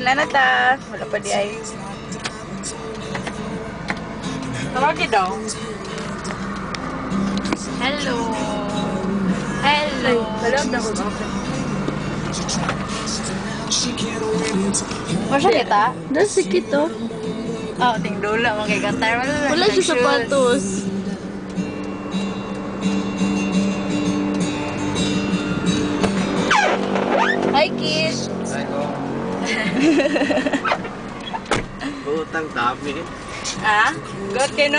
ila na ta. Wala pa di ay. Tawagin daw. Hello. Hello. Alam na ko? Masya kita? Nasa kito. Oh, tingdula Qatar. Wala, siya sapatos. Hi, kids. Ay ko. Utang dami. Ah? Good kayo, no?